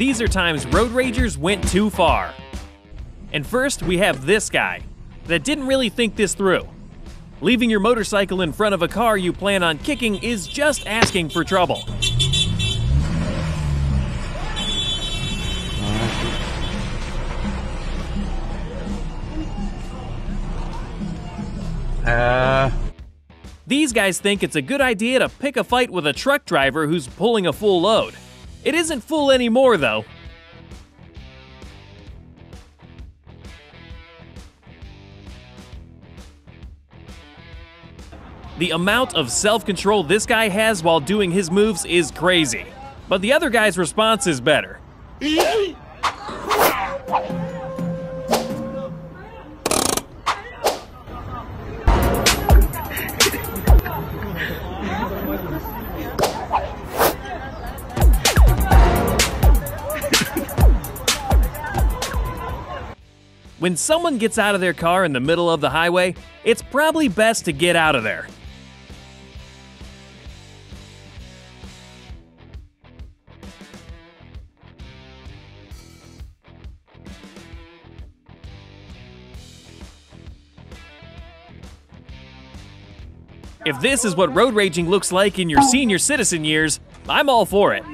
these are times road ragers went too far. And first, we have this guy that didn't really think this through. Leaving your motorcycle in front of a car you plan on kicking is just asking for trouble. Uh, These guys think it's a good idea to pick a fight with a truck driver who's pulling a full load. It isn't full anymore, though. The amount of self control this guy has while doing his moves is crazy. But the other guy's response is better. When someone gets out of their car in the middle of the highway, it's probably best to get out of there. If this is what road raging looks like in your senior citizen years, I'm all for it.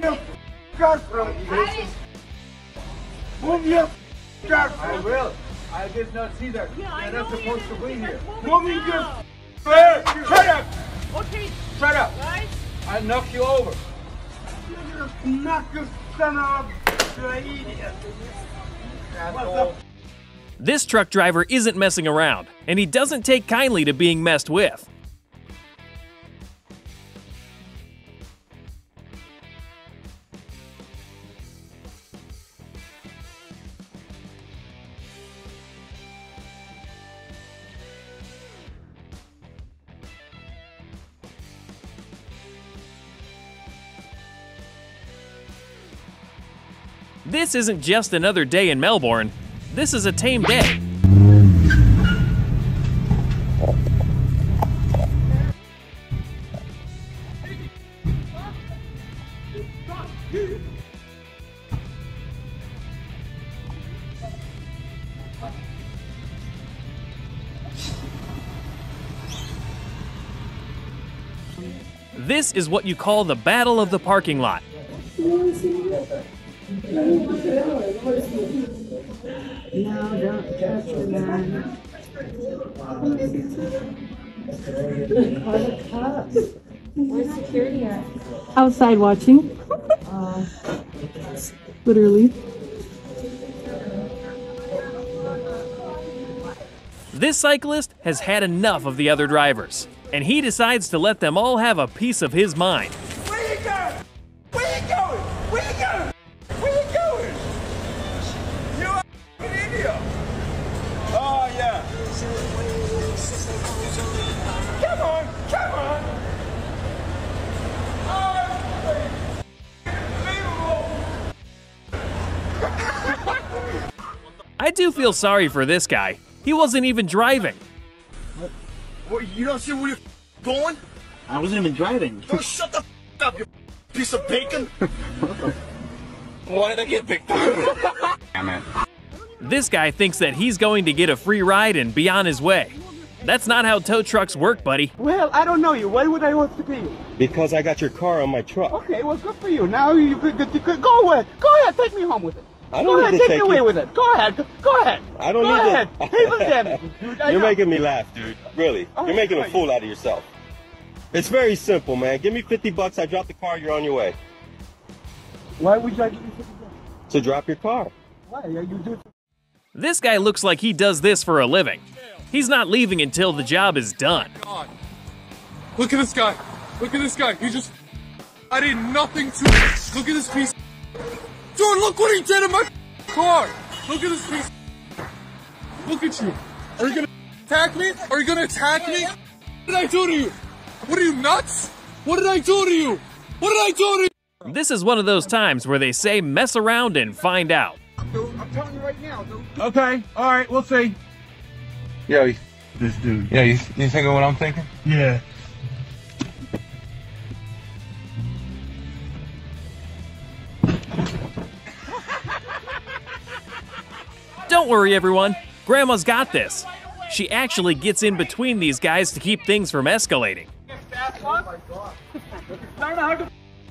from. I did not see that. You're not supposed to be here. Move your Hey, shut up! Okay, Shut up. guys. I'll knock you over. Knock your son of a idiot. What's up? This truck driver isn't messing around, and he doesn't take kindly to being messed with. This isn't just another day in Melbourne. This is a tame day. This is what you call the Battle of the Parking Lot. No, don't touch the man. The cops. Where's security at? outside watching. Literally. This cyclist has had enough of the other drivers, and he decides to let them all have a piece of his mind. I do feel sorry for this guy. He wasn't even driving. What, you don't see where you're going? I wasn't even driving. Oh, shut the f- up, you piece of bacon. Why did I get picked up? Damn it. This guy thinks that he's going to get a free ride and be on his way. That's not how tow trucks work, buddy. Well, I don't know you. Why would I want to be you? Because I got your car on my truck. Okay, well, good for you. Now you could, go ahead. Go ahead, take me home with it. I Go don't ahead, need to take me take away you. with it. Go ahead, go, go ahead. I don't go need ahead. to. People damage you. dude. I You're know. making me laugh, dude. Really. All You're right, making a fool out of yourself. It's very simple, man. Give me 50 bucks. I drop the car. You're on your way. Why would I give you fifty bucks? To drop your car. Why? Are you doing? This guy looks like he does this for a living. He's not leaving until the job is done. God. Look at this guy. Look at this guy. He just. I did nothing to. Look at this piece. Dude, look what he did in my car. Look at this piece. Look at you. Are you gonna attack me? Are you gonna attack me? What did I do to you? What are you nuts? What did I do to you? What did I do to you? This is one of those times where they say mess around and find out. Dude, I'm telling you right now, dude. Okay, all right, we'll see. Yo, This dude. yeah, you, you thinking what I'm thinking? Yeah. Don't worry, everyone. Grandma's got this. She actually gets in between these guys to keep things from escalating.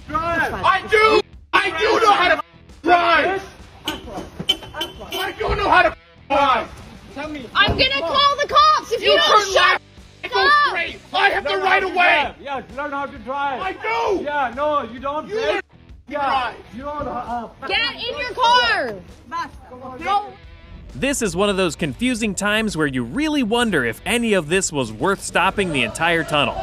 I do! I do know how to drive! I do know how to drive! I'm gonna call the cops if you, You don't shut up. I have the right of way! Yeah, learn how to drive. I do! Yeah, no, you don't. You yeah, drive! you don't. Uh, Get in your car. Go. This is one of those confusing times where you really wonder if any of this was worth stopping the entire tunnel.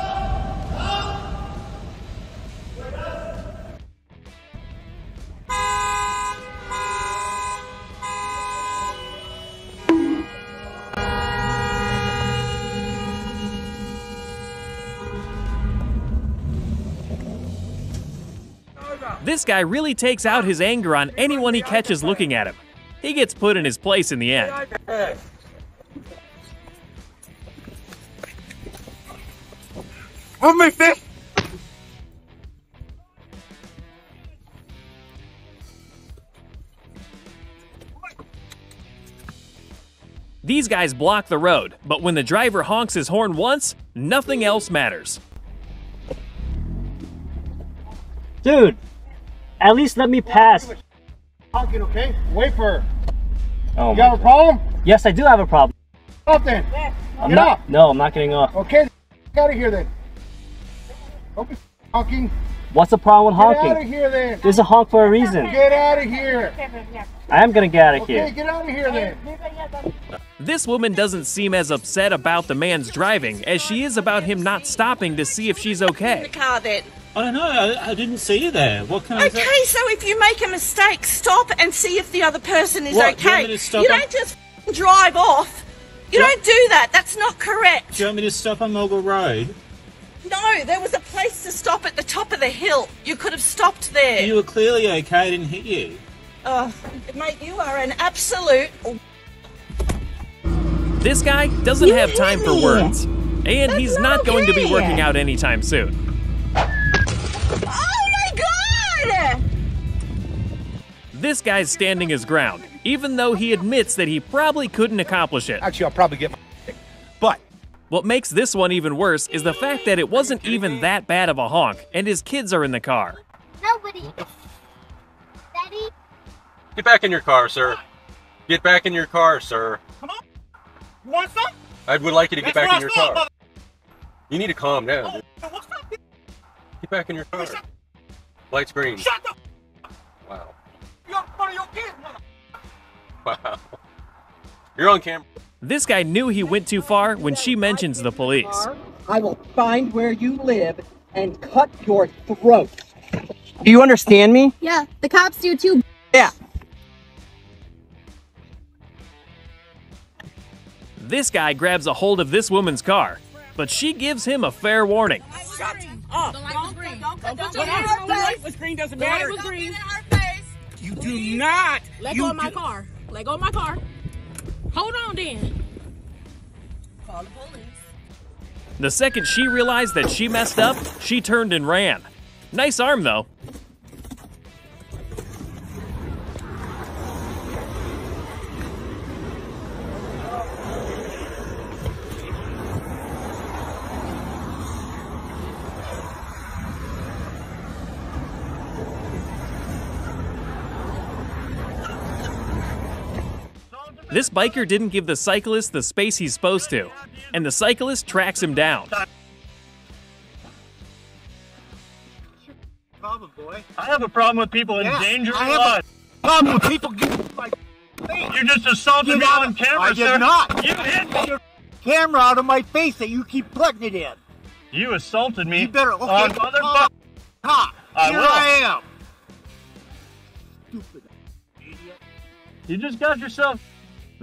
This guy really takes out his anger on anyone he catches looking at him. He gets put in his place in the end. Move me, fish! These guys block the road, but when the driver honks his horn once, nothing else matters. Dude, at least let me pass. Honking, okay? Wait for her. Oh You my have a problem? Yes, I do have a problem. Up then. I'm Get not. up. No, I'm not getting off. Okay, get out of here then. Don't be honking. What's the problem with honking? Get out of here then. There's a honk for a reason. Get out of here. I am gonna get out of Okay, here. get out of here then. This woman doesn't seem as upset about the man's driving as she is about him not stopping to see if she's okay. The car then. I don't know. I, I didn't see you there. What can I Okay, say? so if you make a mistake, stop and see if the other person is What, do you want okay. me to stop You and- don't just drive off. You Yeah. don't do that. That's not correct. Do you want me to stop on Mulga Road? No, there was a place to stop at the top of the hill. You could have stopped there. You were clearly okay. I didn't hit you. Oh, mate, you are an absolute. This guy doesn't have time for words, and he's not going to be working out anytime soon. This guy's standing his ground, even though he admits that he probably couldn't accomplish it. Actually, I'll probably get my. But What makes this one even worse is the fact that it wasn't even that bad of a honk, and his kids are in the car. Nobody. Daddy. Get back in your car, sir. Get back in your car, sir. Come on. you want some? I would like you to get That's back in what your I car. thought, You need to calm down. Oh, dude. mother- What's up? Get back in your car. Lights green. Shut the. Wow. You're in front of your kids. Wow. You're on camera. This guy knew he went too far when she mentions the police. I will find where you live and cut your throat. Do you understand me? Yeah, the cops do too. Yeah. This guy grabs a hold of this woman's car, but she gives him a fair warning. Shut up. The light was green. Don't cut What your happened? The light was green doesn't matter. was green. You do not. Let you go of my car. Let go of my car. Hold on then. Call the police. The second she realized that she messed up, she turned and ran. Nice arm, though. This biker didn't give the cyclist the space he's supposed to, and the cyclist tracks him down. Problem, boy. I have a problem with people Yeah, endangering I have a lives. problem with people getting my face. You just assaulted me on camera, I did not. You hit me. Your camera out of my face that you keep plugging it in. You assaulted me You better okay. on mother. calm. Ha! I Here will. I am. Stupid idiot. You just got yourself.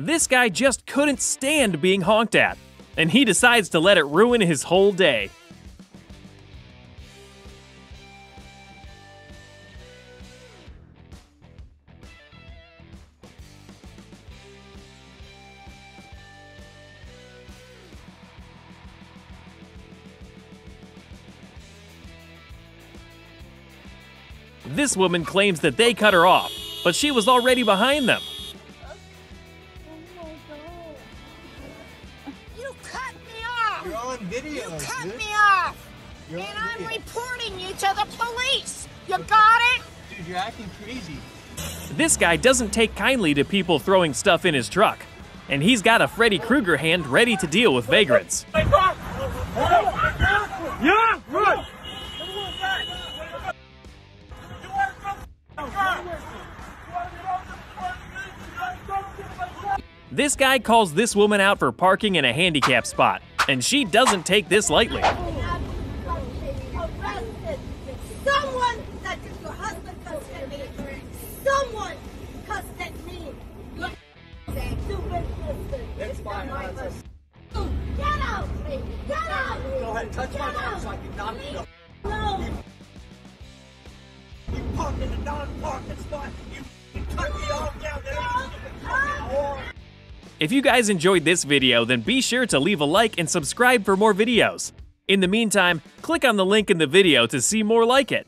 This guy just couldn't stand being honked at, and he decides to let it ruin his whole day. This woman claims that they cut her off, but she was already behind them. Reporting you to the police. You got it? Dude, you're acting crazy. This guy doesn't take kindly to people throwing stuff in his truck, and he's got a Freddy Krueger hand ready to deal with vagrants. Yeah, run! This guy calls this woman out for parking in a handicap spot, and she doesn't take this lightly. Ahead, touch Get my arm so I can knock you. No. You parked in a non-parking spot. You f***ing cut me off down there. You stupid fucking whore. If you guys enjoyed this video, then be sure to leave a like and subscribe for more videos. In the meantime, click on the link in the video to see more like it.